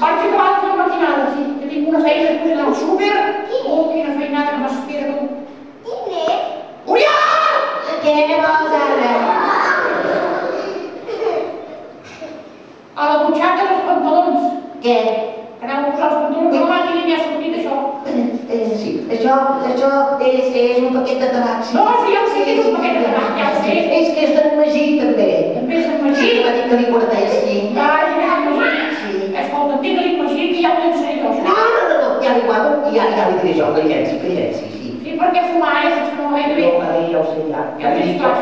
Vaig acabar de fer la matinada, sí, que tinc una feina després d'anar al súper. Oh, quina feinada que m'espera, tu. Quin és? Oriol! Què vols ara? A la butxaca dels pantalons. Què? Que anava a posar els pantalons a la màquina i ja ha sortit això. Eh, sí, això, això és, és un paquet de tabac, sí. No, sí, ja ho sé que és un paquet de tabac, ja ho sé. És que és d'en Magí, també. També és en Sí, Magí. va dir que li guardés, sí. Ai, ja en Magí. Sí. Escolta, digue-li a Magí que ja ho ensenyaré jo. No, no, no, no, ja li guardo, ja, ja li diré jo, que li llenci, que li llenci, sí. Sí, perquè fumar és que no ho he de Jo, bé. a mi clar,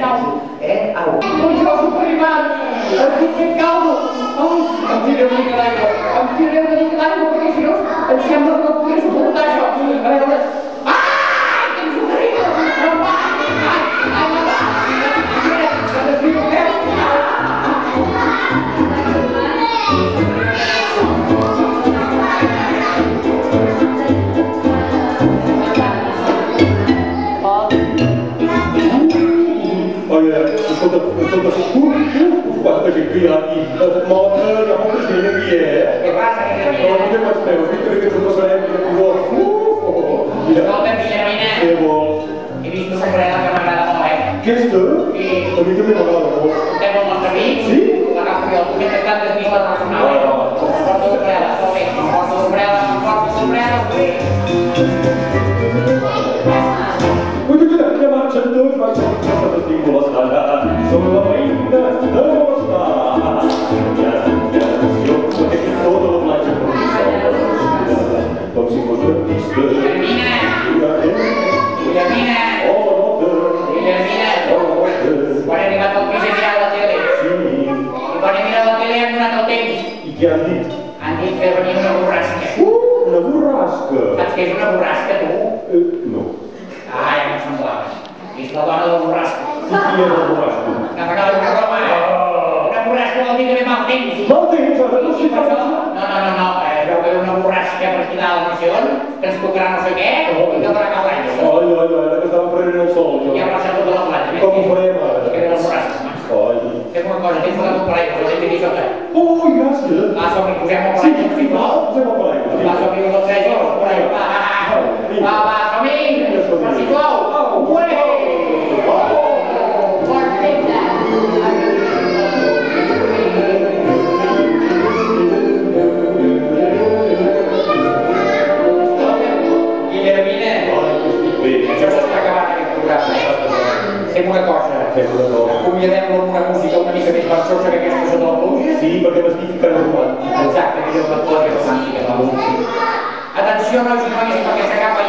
no? Sí. Eh, au. Doncs jo superimat, el fet caldo, em tireu una mica d'aigua, em tireu una mica d'aigua perquè debijati. Mau ke yang mau lagi kita kita I què han dit? Han dit que venia una borrasca. Uh, una borrasca. Saps què és una borrasca, tu? Eh, no. Ah, ja m'ho semblava. És la dona del borrasca. I qui és la borrasca? Que m'acaba de broma, eh? Una borrasca vol dir que ve mal temps. Mal temps, ara no sé pas. no, no, no, no, eh, veu que ve una borrasca per aquí dalt, no sé on, que ens tocarà no sé què, i que farà caure Ai, aigua. ai, ai, good. Ah, sobre, pusieron por ahí. Sí, no, pusieron por ahí. Va sobre unos tres lloros, por ahí. Va, va, va, Samir. Francisco. Oh, bueno. Fem una cosa, Acumiem una música una mica més per que aquesta sota el sì, poteva significare un po'. Esatto, che devo fare che lo santi che lo Attenzione oggi non è perché si acaba